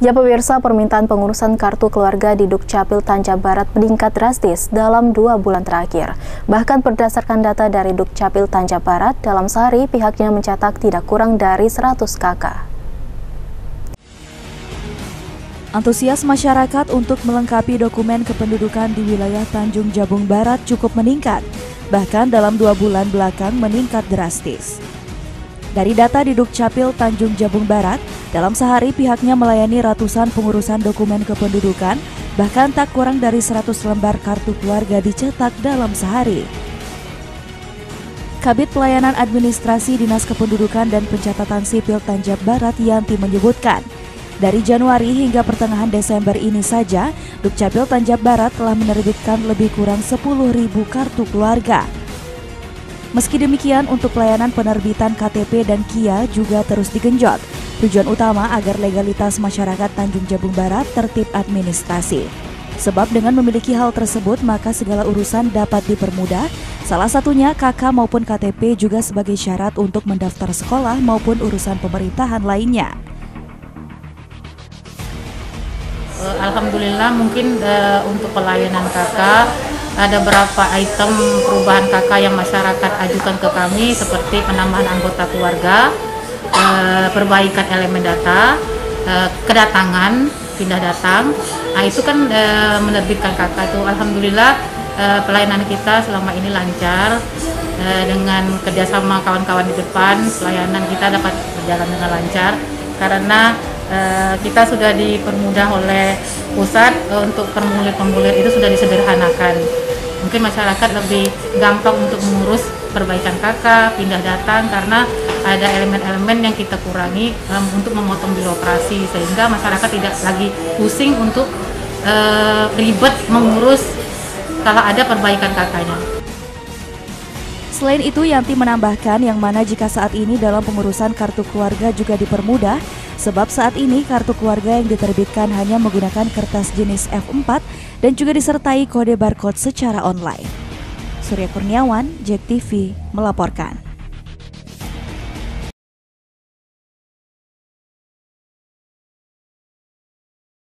Ya pemirsa, permintaan pengurusan kartu keluarga di Dukcapil Tanja Barat meningkat drastis dalam dua bulan terakhir. Bahkan berdasarkan data dari Dukcapil Tanja Barat, dalam sehari pihaknya mencetak tidak kurang dari 100 KK. Antusias masyarakat untuk melengkapi dokumen kependudukan di wilayah Tanjung Jabung Barat cukup meningkat. Bahkan dalam dua bulan belakang meningkat drastis. Dari data di Dukcapil Tanjung Jabung Barat, dalam sehari pihaknya melayani ratusan pengurusan dokumen kependudukan, bahkan tak kurang dari 100 lembar kartu keluarga dicetak dalam sehari. Kabit Pelayanan Administrasi Dinas Kependudukan dan Pencatatan Sipil Tanjab Barat Yanti menyebutkan, dari Januari hingga pertengahan Desember ini saja, Dukcapil Tanjab Barat telah menerbitkan lebih kurang 10.000 kartu keluarga. Meski demikian, untuk pelayanan penerbitan KTP dan KIA juga terus digenjot. Tujuan utama agar legalitas masyarakat Tanjung Jabung Barat tertib administrasi. Sebab dengan memiliki hal tersebut, maka segala urusan dapat dipermudah. Salah satunya KK maupun KTP juga sebagai syarat untuk mendaftar sekolah maupun urusan pemerintahan lainnya. Eh, Alhamdulillah mungkin uh, untuk pelayanan KK ada beberapa item perubahan KK yang masyarakat ajukan ke kami seperti penambahan anggota keluarga, eh, perbaikan elemen data, eh, kedatangan, pindah datang. Nah itu kan eh, menerbitkan KK itu. Alhamdulillah pelayanan kita selama ini lancar dengan kerjasama kawan-kawan di depan. Pelayanan kita dapat berjalan dengan lancar karena kita sudah dipermudah oleh pusat untuk formulir-formulir itu sudah disederhanakan mungkin masyarakat lebih gampang untuk mengurus perbaikan kakak, pindah datang karena ada elemen-elemen yang kita kurangi um, untuk memotong birokrasi sehingga masyarakat tidak lagi pusing untuk uh, ribet mengurus kalau ada perbaikan kakaknya. Selain itu, Yanti menambahkan yang mana jika saat ini dalam pengurusan kartu keluarga juga dipermudah, sebab saat ini kartu keluarga yang diterbitkan hanya menggunakan kertas jenis F4 dan juga disertai kode barcode secara online. Surya Kurniawan, JEK TV, melaporkan.